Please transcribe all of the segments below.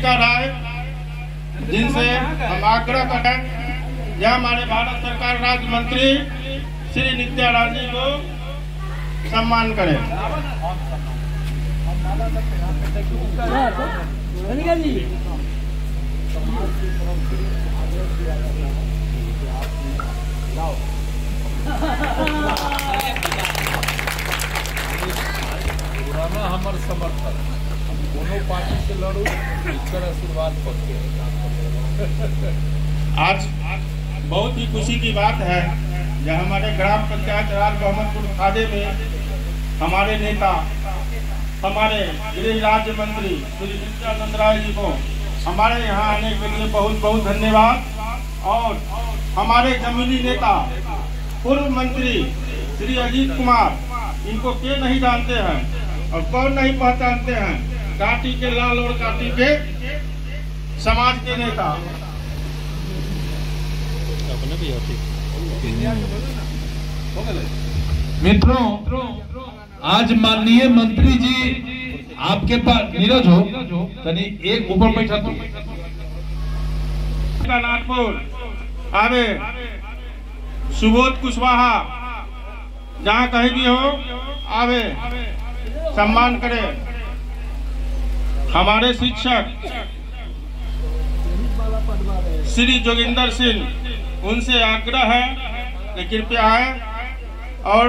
चंद्रिका राय, जिनसे हम आग्रह करें यह हमारे भारत सरकार राज्य मंत्री श्री नित्या रानी को सम्मान करें। हमार समर्थक। कोनो पार्टी से लड़ू इसकर आशीर्वाद पक्के आज बहुत ही खुशी की बात है जब हमारे ग्राम पंचायत राज मोहम्मदपुर खादे में हमारे नेता, हमारे गृह राज्य मंत्री श्री नित्यानंद राय जी को हमारे यहाँ आने के लिए बहुत बहुत धन्यवाद। और हमारे जमीनी नेता, पूर्व मंत्री श्री अजीत कुमार, इनको के नहीं जानते हैं और कौन नहीं पहचानते हैं? काटी के लाल और काटी के समाज के नेता। मित्रों, आज माननीय मंत्री जी आपके पास नीरज हो, तनी एक ऊपर बैठा तो। नागपुर, आवे। सुबोध कुशवाहा, जहाँ कहीं भी हो, आवे। सम्मान करे। हमारे शिक्षक श्री जोगिंदर सिंह, उनसे आग्रह है कि कृपया आए और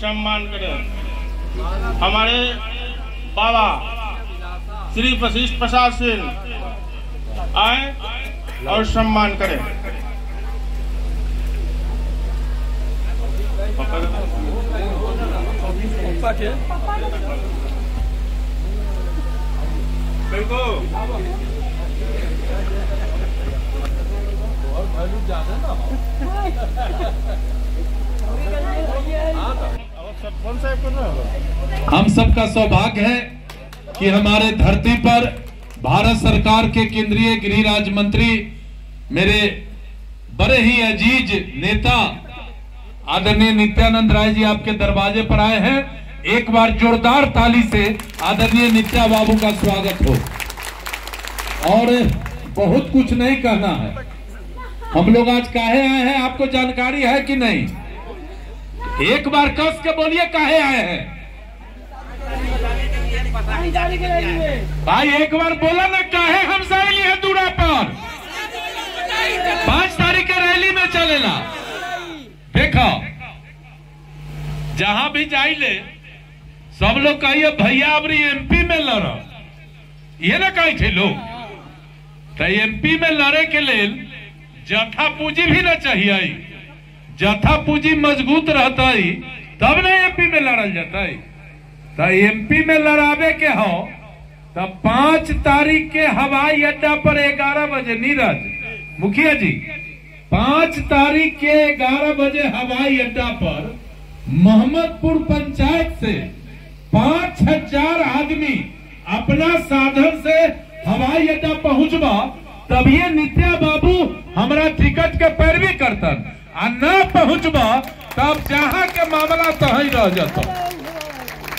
सम्मान करें। हमारे बाबा श्री वशिष्ठ प्रसाद सिंह आए और सम्मान करें। हम सबका सौभाग्य है कि हमारे धरती पर भारत सरकार के केंद्रीय गृह राज्य मंत्री, मेरे बड़े ही अज़ीज़ नेता आदरणीय नित्यानंद राय जी आपके दरवाजे पर आए हैं। एक बार जोरदार ताली से आदरणीय नित्या बाबू का स्वागत हो। और बहुत कुछ नहीं कहना है। हम लोग आज काहे आए हैं? आपको जानकारी है कि नहीं? एक बार कस के बोलिए काहे आए हैं? भाई, एक बार बोला ना काहे हम सब लिए दूरा पर? पाँच तारीख के रैली में चलेला। देखो, जहाँ भी जाइले सब लोग कहिए, भैया अबरी एमपी में लड़। ये ना कहे थे लोग। तो एमपी में लड़े के लेल जथा पूंजी भी ना चाहिए जथा पूंजी मज़बूत रहता ही तब ना एमपी में लड़ल जाता तो एमपी में लड़ावे के हो तो पाँच तारीख के हवाई अड्डा पर ग्यारह बजे, नीरज, मुखिया जी, पाँच तारीख के ग्यारह बजे हवाई अड्डा पर मोहम्मदपुर पंचायत से पाँच हज़ार आदमी अपना साधन से हवाई अड्डा पहुंचबा तभी नित्या बाबू हमारा टिकट के पैरवी करतन। आ न पहुंचबा, तब जहाँ के मामला तही रह जाता।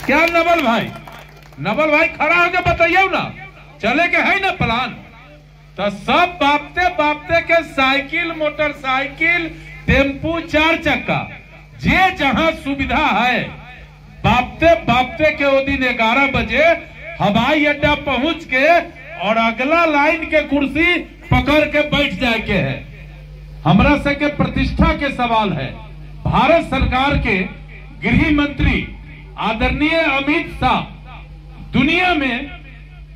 क्या नवल भाई? नवल भाई खड़ा होकर बताइए ना। चले के है ना प्लान तो सब बापते बापते के साइकिल, मोटरसाइकिल, टेंपू, चार चक्का, जे जहाँ सुविधा है बापते बापते के वो दिन ग्यारह बजे हवाई अड्डा पहुँच के और अगला लाइन के कुर्सी पकड़ के बैठ जाए के है। हमरा से के प्रतिष्ठा के सवाल है। भारत सरकार के गृह मंत्री आदरणीय अमित शाह दुनिया में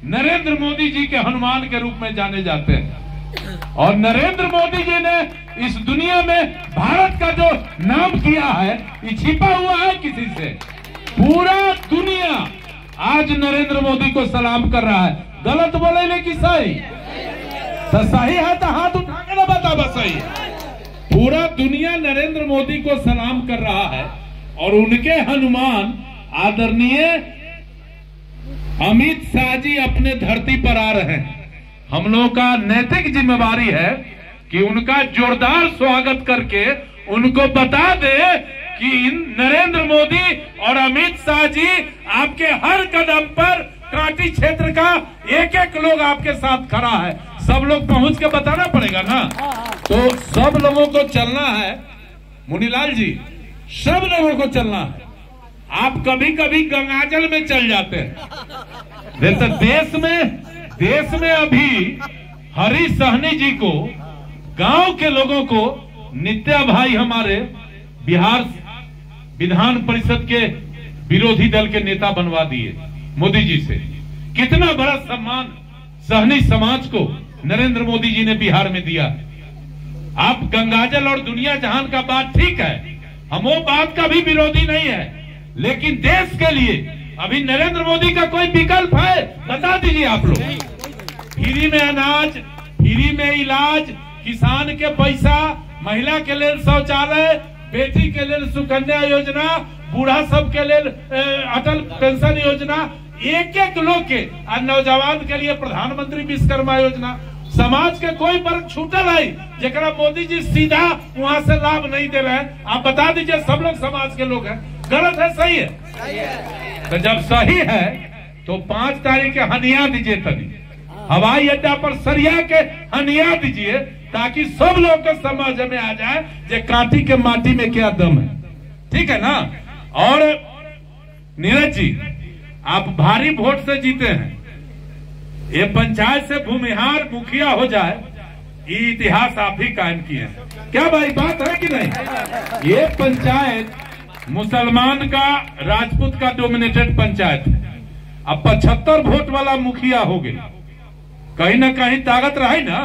नरेंद्र मोदी जी के हनुमान के रूप में जाने जाते हैं। और नरेंद्र मोदी जी ने इस दुनिया में भारत का जो नाम किया है, ये छिपा हुआ है किसी से? पूरा दुनिया आज नरेंद्र मोदी को सलाम कर रहा है। गलत बोले ले कि सही। तो सही है तो हाथ उठा के ना बता, बस सही पूरा दुनिया नरेंद्र मोदी को सलाम कर रहा है और उनके हनुमान आदरणीय अमित शाह जी अपने धरती पर आ रहे हैं। हम लोगों का नैतिक जिम्मेवारी है कि उनका जोरदार स्वागत करके उनको बता दे कि नरेंद्र मोदी और अमित शाह जी आपके हर कदम पर कांटी क्षेत्र का एक एक लोग आपके साथ खड़ा है। सब लोग पहुँच के बताना पड़ेगा ना? तो सब लोगों को चलना है। मुनीलाल जी, सब लोगों को चलना है। आप कभी कभी गंगाजल में चल जाते हैं। वैसे देश में देश में अभी हरी सहनी जी को, गाँव के लोगों को, नित्या भाई हमारे बिहार विधान परिषद के विरोधी दल के नेता बनवा दिए मोदी जी से। कितना बड़ा सम्मान सहनी समाज को नरेंद्र मोदी जी ने बिहार में दिया। आप गंगाजल और दुनिया जहान का बात ठीक है, हम वो बात का भी विरोधी नहीं है, लेकिन देश के लिए अभी नरेंद्र मोदी का कोई विकल्प है, बता दीजिए आप लोग। फ्री में अनाज, फ्री में इलाज, किसान के पैसा, महिला के लिए शौचालय बेटी के लिए सुकन्या योजना बूढ़ा सब के लिए अटल पेंशन योजना एक एक लोग के और नौजवान के लिए प्रधानमंत्री विश्वकर्मा योजना। समाज के कोई वर्ग छूटल है जरा मोदी जी सीधा वहाँ से लाभ नहीं दे रहे हैं आप बता दीजिए सब लोग समाज के लोग हैं। गलत है सही है? तो जब सही है तो पाँच तारीख के हनिया दीजिए तभी हवाई अड्डा पर सरिया के हनिया दीजिए ताकि सब लोग के समझ में आ जाए जे काटी के माटी में क्या दम है। ठीक है ना? और नीरज जी, आप भारी वोट से जीते हैं। ये पंचायत से भूमिहार मुखिया हो जाए, ये इतिहास आप ही कायम किए हैं। क्या भाई, बात है कि नहीं? ये पंचायत मुसलमान का, राजपूत का डोमिनेटेड पंचायत है। अब पचहत्तर वोट वाला मुखिया हो गए। कहीं ना कहीं ताकत रही ना।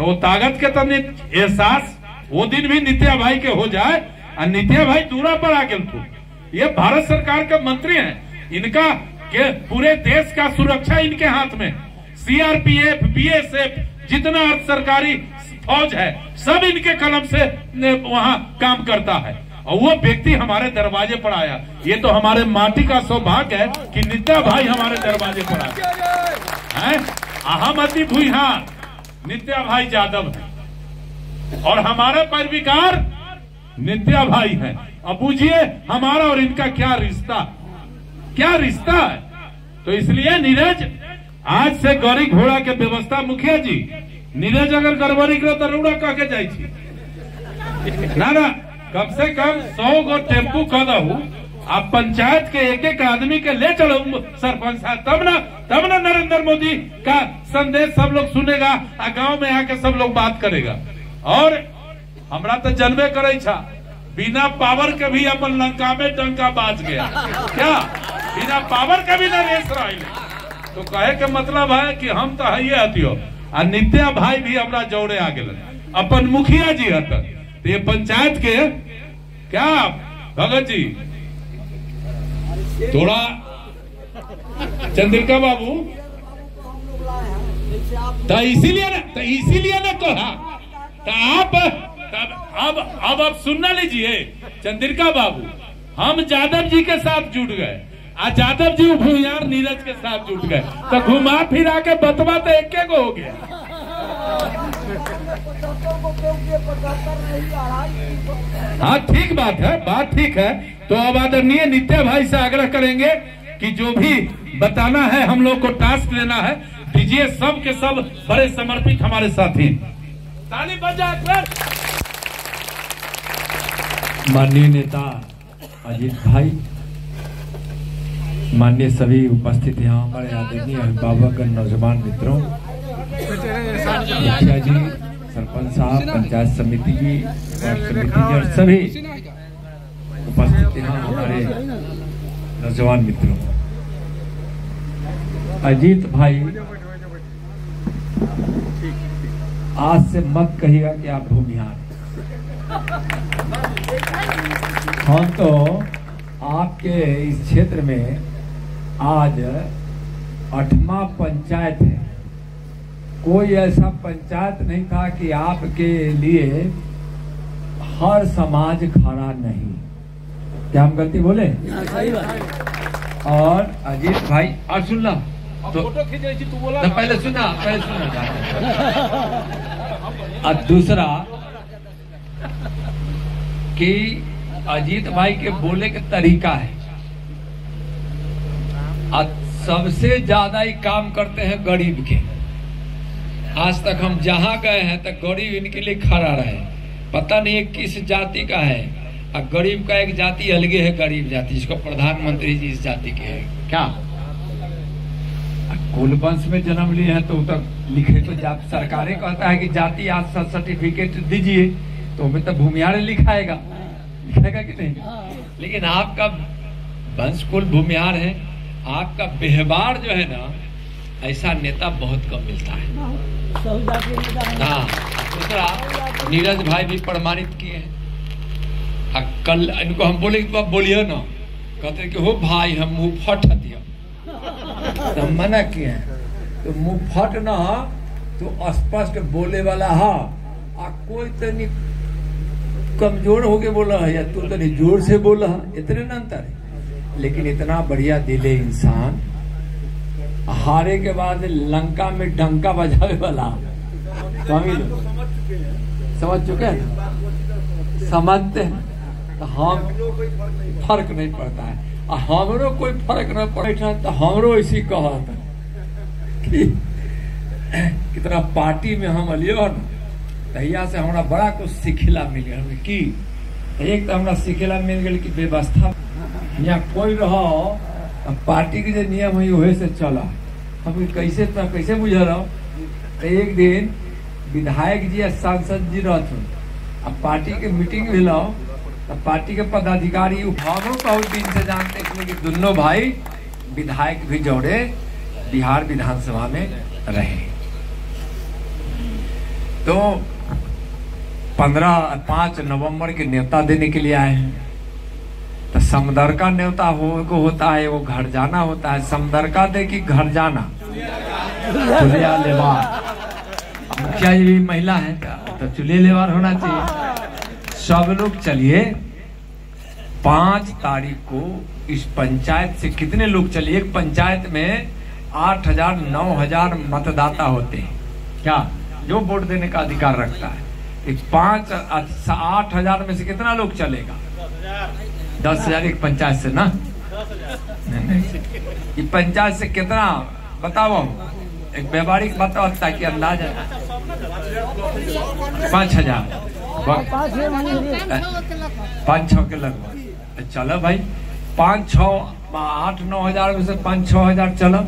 तो वो ताकत के तब एहसास, वो दिन भी नित्या भाई के हो जाए, और नित्या भाई दूरा पर आ गए थे ये भारत सरकार के मंत्री हैं। इनका के पूरे देश का सुरक्षा इनके हाथ में। सीआरपीएफ बीएसएफ जितना अर्ध सरकारी फौज है, सब इनके कलम से वहाँ काम करता है। और वो व्यक्ति हमारे दरवाजे पर आया। ये तो हमारे माटी का सौभाग्य है कि नित्या भाई हमारे दरवाजे पर आया है? अहमदी भूहान नित्या भाई यादव है। और हमारा पैरविकार नित्या भाई है। अब पूछिए हमारा और इनका क्या रिश्ता? क्या रिश्ता है? तो इसलिए नीरज, आज से गौरी घोड़ा के व्यवस्था मुखिया जी, नीरज अगर गड़बड़ी करे तो रूड़ा कह के छी ना ना, कम से कम सौ गो टेंपू कह दहू। आप पंचायत के एक एक आदमी के ले चलो सरपंच साहब। तब ना तब ना नरेंद्र मोदी का संदेश सब लोग सुनेगा, आ गाँव में आके सब लोग बात करेगा। और हमारा तो जनबे करे छा, बिना पावर के भी अपन लंका में डंका बाज गया। क्या? बिना पावर के भी ना रेस रही तो कहे के मतलब है कि हम तो है हतियो आ नित्या भाई भी हमरा जोड़े आ गए अपन मुखिया जी हत तो ये पंचायत के, क्या? भगत जी थोड़ा चंद्रिका बाबू। तो इसीलिए ना तो इसीलिए ना कहा तो आप अब अब आप सुनना लीजिए, चंद्रिका बाबू, हम जादव जी के साथ जुड़ गए। आज यादव जी भूयार नीरज के साथ जुट गए। तो घुमा फिरा के बतवा तो एक को हो गया। हाँ ठीक बात है, बात ठीक है। तो अब आदरणीय नित्या भाई से आग्रह करेंगे कि जो भी बताना है, हम लोग को टास्क लेना है, दीजिए सब के सब बड़े समर्पित हमारे साथी। ताली बजा माननीय नेता अजीत भाई, माननीय सभी उपस्थित यहाँ हमारे आदरणीय अभिभावक नौजवान मित्रों, मुखिया जी, सरपंच साहब, पंचायत समिति की समिति और सभी उपस्थित यहाँ हमारे नौजवान मित्रों। अजीत भाई, आज से मत कहिएगा कि आप भूमिहार हम तो आपके इस क्षेत्र में आज अठवा पंचायत है। कोई ऐसा पंचायत नहीं था कि आपके लिए हर समाज खड़ा नहीं। क्या हम गलती बोले? और अजीत भाई और सुन ला। तो तू पहले सुना पहले सुना और दूसरा कि अजीत भाई के बोले के तरीका है। और सबसे ज़्यादा ही काम करते हैं गरीब के। आज तक हम जहाँ गए हैं तो गरीब इनके लिए खड़ा रहे। पता नहीं किस जाति का है। और गरीब का एक जाति अलगे है गरीब जाति जिसको प्रधानमंत्री जी इस जाति के है। क्या? कुल वंश में जन्म लिए हैं तो वो तो लिखे तो जा सरकारें कहता है कि जाति आज सर्टिफिकेट दीजिए तो हमें तो भूमियार लिखाएगा। लिखाएगा कि नहीं? लेकिन आपका वंश कुल भूमियार है आपका व्यवहार जो है ना ऐसा नेता बहुत कम मिलता है। हाँ। दूसरा नीरज भाई भी प्रमाणित किए हाँ, कल इनको हम बोले तो बोलिए ना। कहते कि हो भाई हम मुँह फट दिया। तो हम मना किए तो मुँह फट ना तो स्पष्ट बोले वाला हा आ कोई तनी कमज़ोर होके बोला है या तू तनी ज़ोर से बोला है? इतने ना अंतर है। लेकिन इतना बढ़िया दिले इंसान हारे के बाद लंका में डंका बजावे वाला। स्वामी लोग समझ चुके हैं? ना? समझते हैं। तो हम फ़र्क नहीं पड़ता है। आ हमरो कोई फ़र्क न पड़े तो हमरो ऐसी कहत कि कितना पार्टी में हम अलियो न। तहिया से हमरा बड़ा कुछ सिखेला मिल गया। कि? एक तो हमरा सीखेला मिल गया कि व्यवस्था। यहाँ कोई रहो पार्टी के जो नियम है वही से चला। हम कैसे तो कैसे रहो तो एक दिन विधायक जी या सांसद जी अब पार्टी के मीटिंग भेल तो पार्टी के पदाधिकारी बहुत दिन से जानते थे कि दोनों भाई विधायक भी जोड़े बिहार विधानसभा में रहे। तो पंद्रह, पाँच नवंबर के न्योता देने के लिए आए हैं। तो समदर का न्योता हो, को होता है, वो घर जाना होता है। समदर का दे कि घर जाना। चुलिया लेवार मुखिया जी महिला है? तो चुलिया लेवार होना चाहिए। सब लोग चलिए। पाँच तारीख को इस पंचायत से कितने लोग चलिए? एक पंचायत में आठ हज़ार, नौ हज़ार मतदाता होते हैं। क्या? जो वोट देने का अधिकार रखता है। एक पाँच, आठ हज़ार में से कितना लोग चलेगा? दस हज़ार एक पंचायत से ना? ये पंचायत से कितना? बताओ एक व्यवहारिक बताओ ताकि अंदाज। पाँच हज़ार। पाँच छः के लगभग। चलो भाई। पाँच छः आठ नौ हज़ार में से पाँच छः हज़ार चलो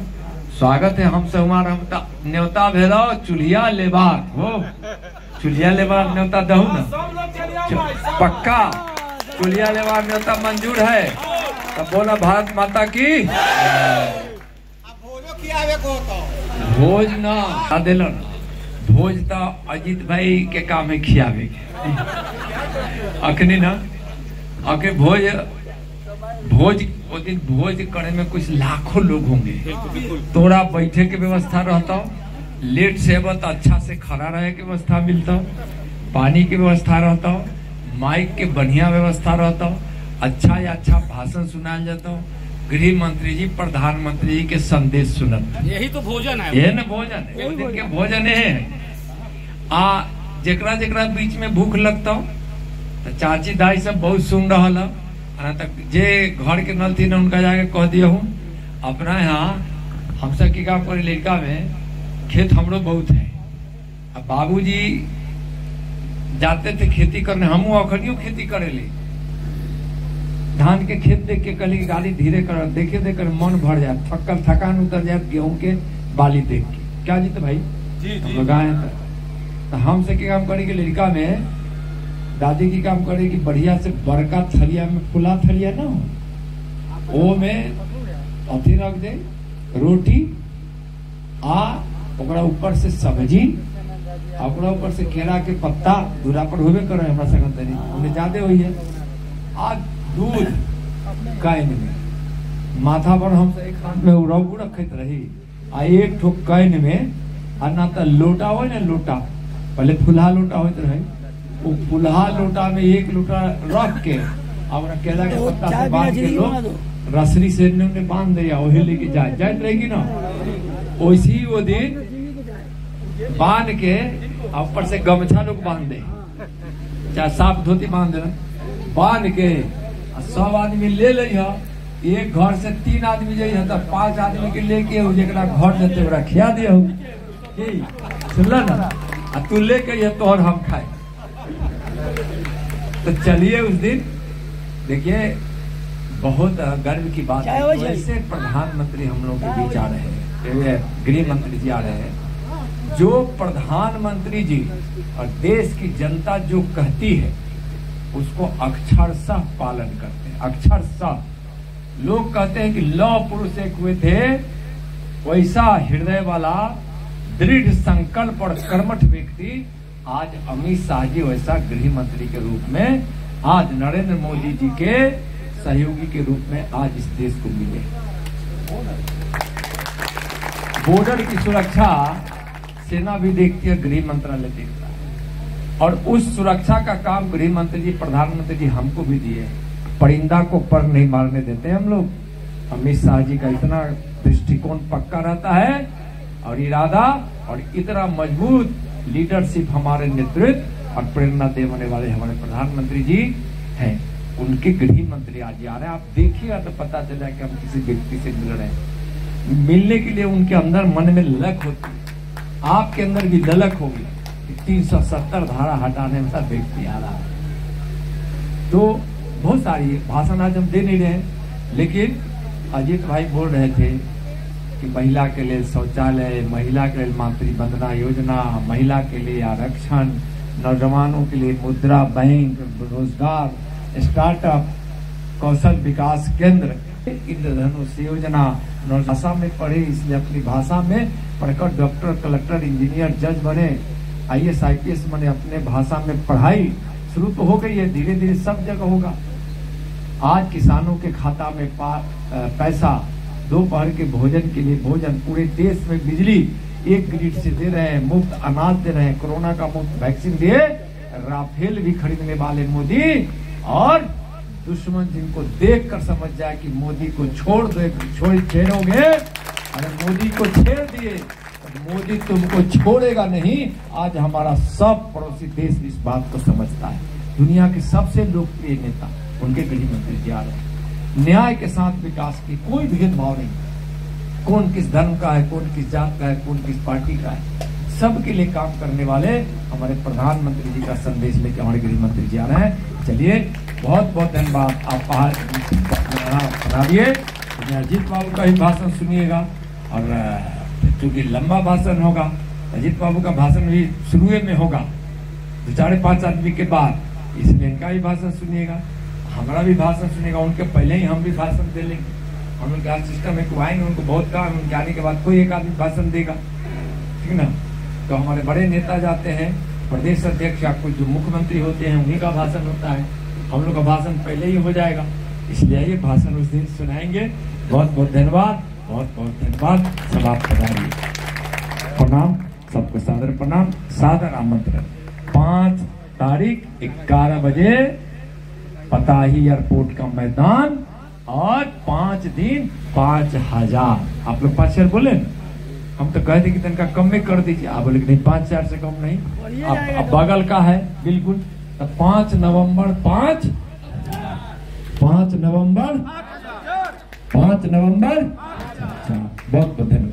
स्वागत है हमसे हमारा हम न्योता भेलो चूल्हिया लेबार। हो। चूल्हिया लेबार न्योता दहू ना। पक्का। चूल्हिया लेबार न्योता मंजूर है। तो बोला भारत माता की। भोज ना। दिलो ना। भोज तो अजीत भाई के काम है खियावे के अखनी ना आके भोज भोज वो दिन भोज करे में कुछ लाखों लोग होंगे तोरा बैठे के व्यवस्था रहता लेट से अब तो अच्छा से खड़ा रहे के व्यवस्था मिलता पानी की व्यवस्था रहता माइक के बढ़िया व्यवस्था रहता अच्छा या अच्छा भाषण सुनाया जाता गृह मंत्री जी प्रधानमंत्री जी के संदेश सुनत यही तो भोजन है ये न भोजन है दिन के भोजन है आ जेकरा जेकरा बीच में भूख लगता तो चाची दाई सब बहुत सुन रहा है तक जे घर के नल थी ना उनका जाके कह दिया हूँ अपना यहाँ हम सब की काम करे लड़का में खेत हमरो बहुत है। अब बाबूजी जाते थे खेती करने हम अखनियो खेती करे ले। धान के खेत देख के कल गाड़ी धीरे कर देखे देख कर मन भर जाए थकल थकान उतर जाए गेहूँ के बाली देख के। क्या जीत भाई? जी जी। लोग आए हैं तो हम से के काम करे के लड़का में, दादी की काम करे कि बढ़िया से बड़का थलिया में, खुला थलिया ना हो? ओ में अथी रख दे, रोटी, आ, ओकरा ऊपर से सब्ज़ी ओकरा ऊपर से केला के पत्ता दूरा पर होबे करे हमरा संग तनी। ओने ज़्यादा होई है आ, दूध कैन में। माथा पर हम से एक हाथ में उरगु रखत रही, आ एक ठो कैन में, आ ना त लोटा हो ना लोटा पहले फुल्हा लोटा होते रहे। वो फुल्हा लोटा में एक लोटा रख के ओकरा केला के पत्ता से बाँध के लोग रसरी से ने बाँध दिया वही लेके जाए जाइत रहेगी ना? वैसी वो दिन बाँध के ऊपर से गमछा लोग बाँध दे। चाहे साफ़ धोती बाँध देना। बाँध के सब आदमी ले ले एक घर से तीन आदमी जाइ है तो पाँच आदमी के लेके जरा घर देते खिया दे की? सुनल ना? आ तू लेके ये तोहर हम खाए। तो चलिए उस दिन देखिए बहुत गर्व की बात है वैसे प्रधानमंत्री हम लोग के बीच आ रहे हैं। गृह मंत्री जी आ रहे हैं। जो प्रधानमंत्री जी और देश की जनता जो कहती है उसको अक्षरशः पालन करते हैं। अक्षरशः लोग कहते हैं कि लौ पुरुष एक हुए थे वैसा हृदय वाला दृढ़ संकल्प और कर्मठ व्यक्ति आज अमित शाह जी वैसा गृह मंत्री के रूप में, आज नरेंद्र मोदी जी के सहयोगी के रूप में आज इस देश को मिले। बॉर्डर की सुरक्षा सेना भी देखती है, गृह मंत्रालय देखता है। और उस सुरक्षा का काम गृह मंत्री जी प्रधानमंत्री जी हमको भी दिए परिंदा को पर नहीं मारने देते हम लोग। अमित शाह जी का इतना दृष्टिकोण पक्का रहता है। और इरादा और इतना मज़बूत लीडरशिप हमारे नेतृत्व और प्रेरणा देने वाले हमारे प्रधानमंत्री जी हैं। उनके गृह मंत्री आज आ रहे हैं। आप देखिएगा तो पता चला कि हम किसी व्यक्ति से मिल रहे हैं। मिलने के लिए उनके अंदर मन में ललक होती है। आपके अंदर भी ललक होगी तीन सौ सत्तर धारा हटाने वाला व्यक्ति आ रहा है। तो बहुत सारी भाषण आज हम दे नहीं रहे लेकिन अजीत भाई बोल रहे थे कि महिला के लिए शौचालय, महिला के लिए मातृ वंदना योजना, महिला के लिए आरक्षण, नौजवानों के लिए मुद्रा बैंक, रोज़गार, स्टार्टअप, कौशल विकास केंद्र, इंद्रधनुष योजना। भाषा में पढ़े, इसलिए अपनी भाषा में पढ़कर डॉक्टर, कलेक्टर, इंजीनियर जज बने I S I P S बने, अपने भाषा में पढ़ाई शुरू तो हो गई है धीरे धीरे सब जगह होगा। आज किसानों के खाता में पैसा दोपहर के भोजन के लिए भोजन पूरे देश में बिजली एक ग्रिड से दे रहे हैं, मुफ़्त अनाज दे रहे हैं। कोरोना का मुफ़्त वैक्सीन दिए राफेल भी खरीदने वाले मोदी। और दुश्मन जिनको देख कर समझ जाए कि मोदी को छोड़ दे छोड़ छेड़ोगे अरे मोदी को छेड़ दिए तो मोदी तुमको छोड़ेगा नहीं। आज हमारा सब पड़ोसी देश इस बात को समझता है। दुनिया के सबसे लोकप्रिय नेता, उनके गृह मंत्री जी आ रहे हैं। न्याय के साथ विकास की कोई भेदभाव नहीं। कौन किस धर्म का है, कौन किस जात का है, कौन किस पार्टी का है। सबके लिए काम करने वाले हमारे प्रधानमंत्री जी का संदेश लेकर हमारे गृह मंत्री जी आ रहे हैं। चलिए बहुत बहुत धन्यवाद। आप अजीत बाबू का ही भाषण सुनिएगा और चूँकि लंबा भाषण होगा, अजीत बाबू का भाषण भी शुरू में होगा। दो चार पाँच आदमी के बाद इसलिए इनका भी भाषण सुनिएगा। हमारा भी भाषण सुनेगा, उनके पहले ही हम भी भाषण दे लेंगे। हम उनके सिस्टम में आएँगे उनको बहुत काम उनके आने के बाद कोई एक आदमी भाषण देगा। ठीक ना? तो हमारे बड़े नेता जाते हैं, प्रदेश अध्यक्ष या जो मुख्यमंत्री होते हैं, उन्हीं का भाषण होता है। हम लोग का भाषण पहले ही हो जाएगा। इसलिए ये भाषण उस दिन सुनाएँगे। बहुत बहुत धन्यवाद बहुत बहुत धन्यवाद। सब आप पधारिए प्रणाम, सबको सादर प्रणाम, सादर आमंत्रण। पाँच तारीख, ग्यारह बजे पताही एयरपोर्ट का मैदान और पाँच दिन पाँच हज़ार। आप लोग पाँच हज़ार बोले? ना हम तो कहते कि तनका कम में कर दीजिए। आप बोले नहीं पाँच हज़ार से कम नहीं। अब, अब बगल का है बिल्कुल। तो पाँच नवंबर पाँच पाँच नवंबर पाँच नवंबर। अच्छा बहुत बहुत धन्यवाद।